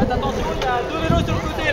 Faites attention, il y a deux vélos sur le côté.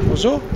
Bonjour.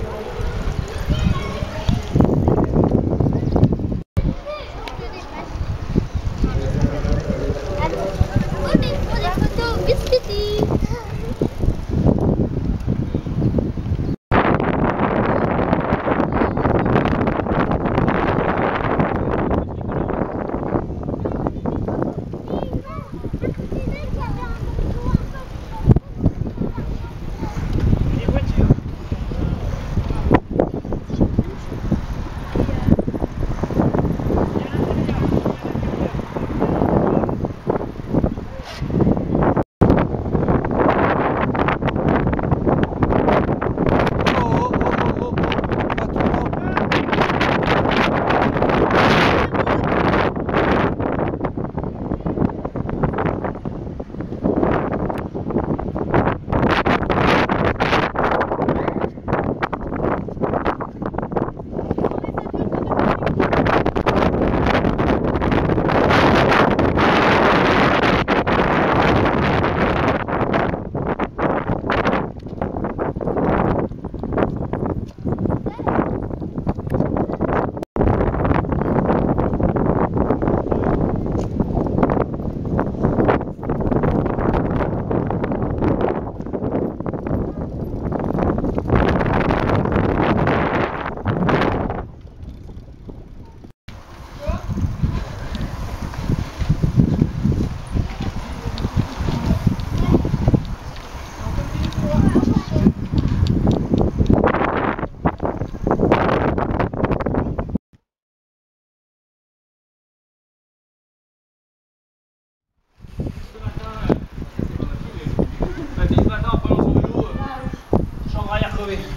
Javi.